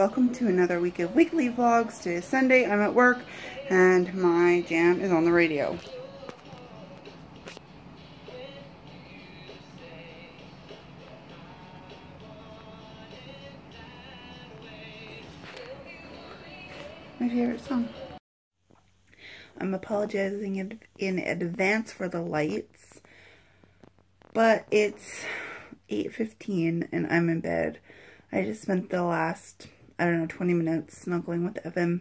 welcome to another week of weekly vlogs. Today is Sunday, I'm at work, and my jam is on the radio. My favorite song. I'm apologizing in, advance for the lights, but it's 8.15 and I'm in bed. I just spent the last, I don't know, 20 minutes snuggling with Evan.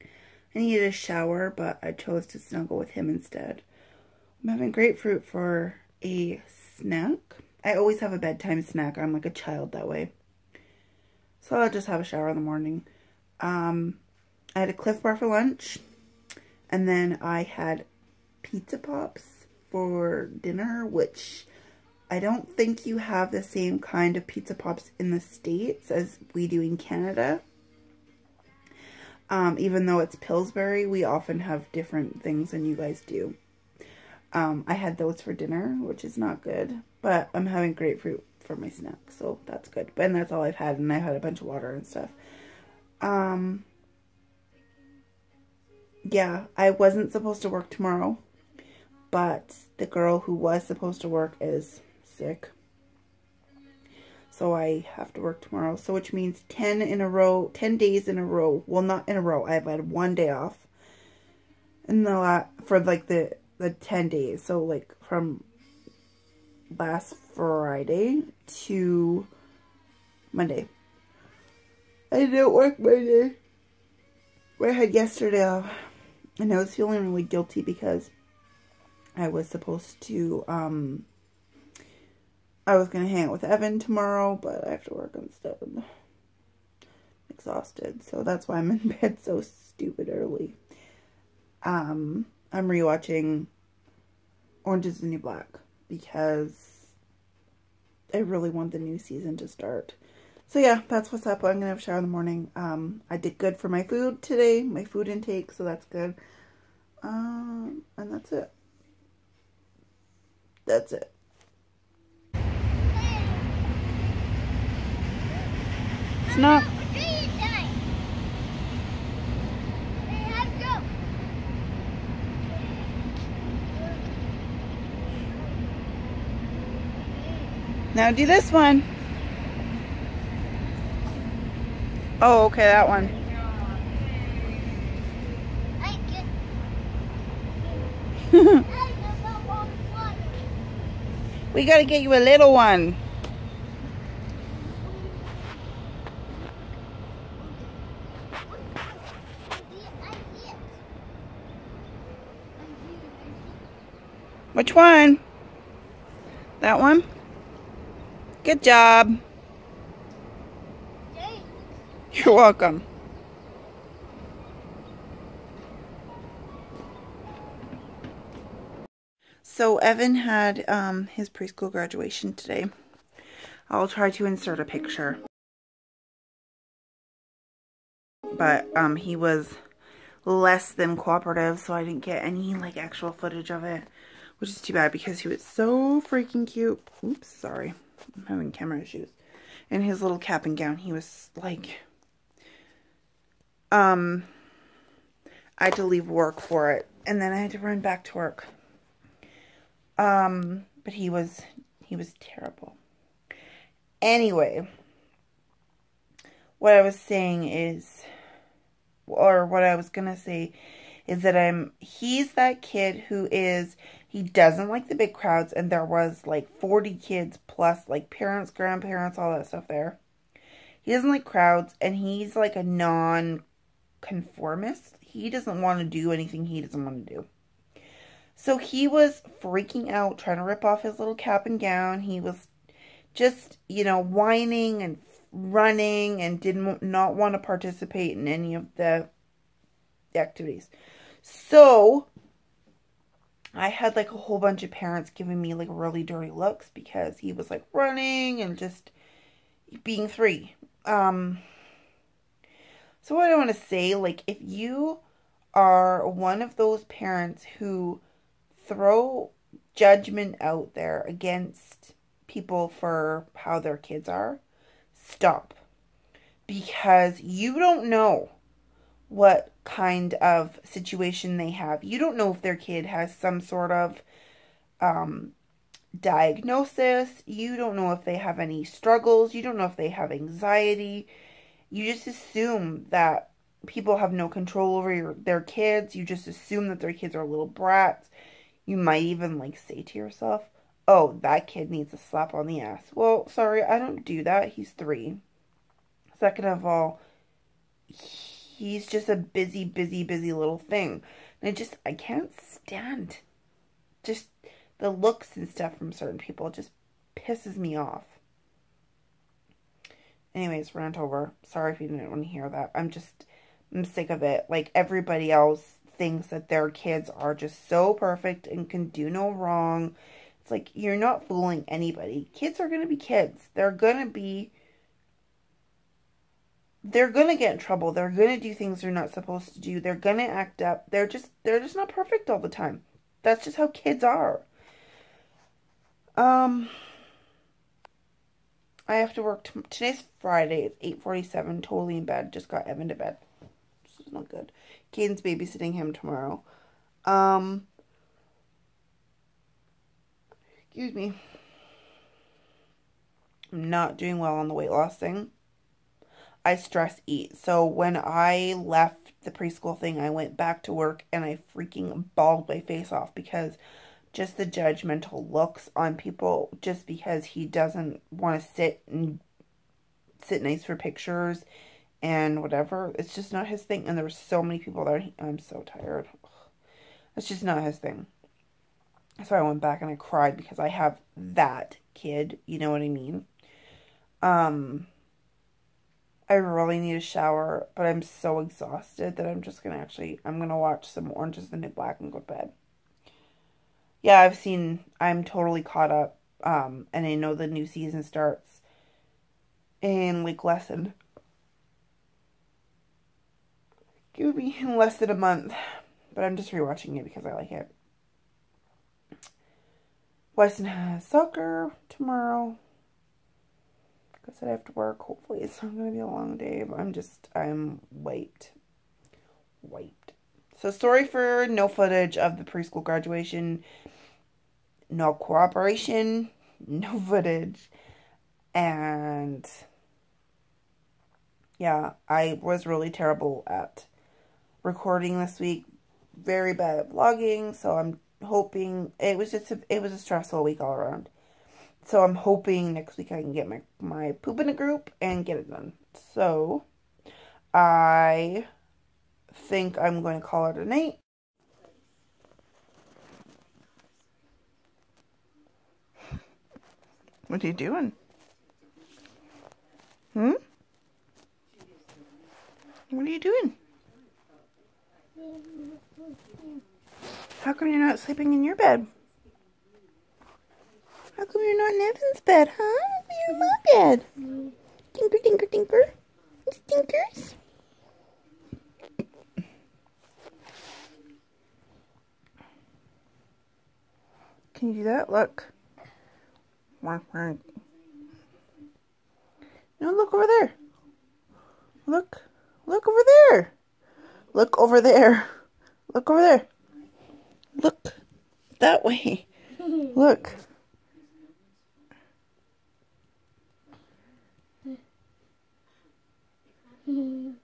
I needed a shower, but I chose to snuggle with him instead. I'm having grapefruit for a snack. I always have a bedtime snack. I'm like a child that way. So I'll just have a shower in the morning. Um, I had a Clif Bar for lunch. And then I had Pizza Pops for dinner, which I don't think you have the same kind of pizza pops in the States as we do in Canada. Um, even though it's Pillsbury, we often have different things than you guys do. Um, I had those for dinner, which is not good. But I'm having grapefruit for my snack, so that's good. And that's all I've had, and I had a bunch of water and stuff. Um, yeah, I wasn't supposed to work tomorrow. But the girl who was supposed to work is sick. So I have to work tomorrow. So which means 10 in a row, 10 days in a row. Well, not in a row. I've had one day off. In the la for like the, the 10 days. So like from last Friday to Monday. I didn't work Monday. I had yesterday off. And I was feeling really guilty because I was supposed to, um, I was going to hang out with Evan tomorrow, but I have to work instead. I'm exhausted, so that's why I'm in bed so stupid early. Um, I'm rewatching Orange is the New Black because I really want the new season to start. So yeah, that's what's up. I'm going to have a shower in the morning. Um, I did good for my food today, my food intake, so that's good. Um, and that's it. That's it. Now do this one. Oh, okay, that one. we gotta get you a little one. One? That one? Good job. You're welcome. So Evan had um, his preschool graduation today. I'll try to insert a picture. But um, he was less than cooperative, so I didn't get any like actual footage of it. Which is too bad because he was so freaking cute. Oops, sorry. I'm having camera issues. In his little cap and gown, he was like... Um, I had to leave work for it. And then I had to run back to work. Um, but he was, he was terrible. Anyway, what I was saying is, or what I was going to say is that I'm, he's that kid who is, he doesn't like the big crowds, and there was like 40 kids plus like parents, grandparents, all that stuff there. He doesn't like crowds, and he's like a non-conformist. He doesn't want to do anything he doesn't want to do. So he was freaking out, trying to rip off his little cap and gown. He was just, you know, whining and running and didn't not want to participate in any of the activities. So I had like a whole bunch of parents giving me like really dirty looks because he was like running and just being three. Um, so what I want to say, like if you are one of those parents who throw judgment out there against people for how their kids are, stop. because you don't know what kind of situation they have. You don't know if their kid has some sort of um, diagnosis. You don't know if they have any struggles. You don't know if they have anxiety. You just assume that people have no control over your, their kids. You just assume that their kids are little brats. You might even like say to yourself, oh, that kid needs a slap on the ass. Well, sorry, I don't do that. He's three. Second of all, he's just a busy, busy, busy little thing. And I just, I can't stand just the looks and stuff from certain people. It just pisses me off. Anyways, rant over. Sorry if you didn't want to hear that. I'm just, I'm sick of it. Like, everybody else thinks that their kids are just so perfect and can do no wrong. It's like, you're not fooling anybody. Kids are going to be kids. They're going to be they're going to get in trouble. They're going to do things they're not supposed to do. They're going to act up. They're just they're just not perfect all the time. That's just how kids are. Um I have to work today's Friday. It's 8:47, totally in bed. Just got Evan to bed. This is not good. Caden's babysitting him tomorrow. Um Excuse me. I'm not doing well on the weight loss thing. I stress eat. So when I left the preschool thing, I went back to work and I freaking bawled my face off because just the judgmental looks on people just because he doesn't want to sit and sit nice for pictures and whatever. It's just not his thing. And there were so many people there. I'm so tired. It's just not his thing. So I went back and I cried because I have that kid. You know what I mean? Um, I really need a shower, but I'm so exhausted that I'm just gonna actually I'm gonna watch some Orange is the New Black and go to bed. Yeah, I've seen I'm totally caught up. Um, and I know the new season starts in like less than give me in less than a month. But I'm just rewatching it because I like it. Weston has soccer tomorrow because I have to work. Hopefully it's not going to be a long day, but I'm just, I'm wiped. Wiped. So sorry for no footage of the preschool graduation. No cooperation. No footage. And yeah, I was really terrible at recording this week. Very bad at vlogging, so I'm hoping it was just a, it was a stressful week all around. So I'm hoping next week I can get my, my poop in a group and get it done. So I think I'm going to call it a night. What are you doing? Hmm? What are you doing? How come you're not sleeping in your bed? Come you're not in Evan's bed, huh? You're in my bed. Tinker, tinker, tinker. Stinkers. Can you do that? Look. No, look over there. Look. Look over there. Look over there. Look over there. Look. That way. Look.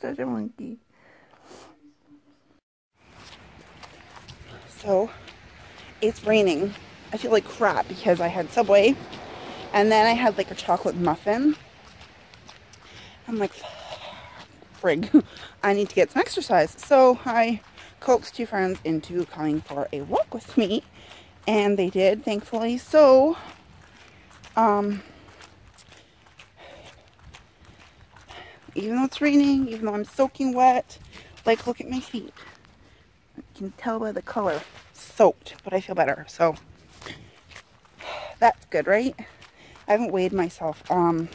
such a monkey. So, it's raining. I feel like crap because I had Subway and then I had like a chocolate muffin. I'm like, frig, I need to get some exercise. So I coaxed two friends into coming for a walk with me and they did, thankfully. So, um, even though it's raining, even though I'm soaking wet, like look at my feet. You can tell by the color, soaked, but I feel better. So that's good, right? I haven't weighed myself. Um,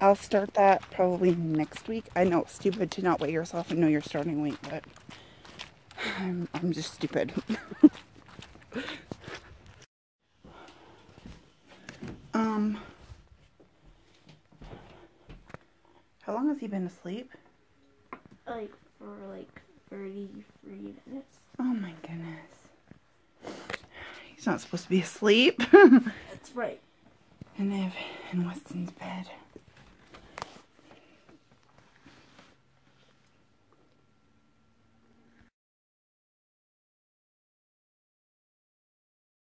I'll start that probably next week. I know it's stupid to not weigh yourself and know your starting weight, but I'm, I'm just stupid. How long has he been asleep? Like for like 33 minutes. Oh my goodness. He's not supposed to be asleep. That's right. and Ev in Weston's bed.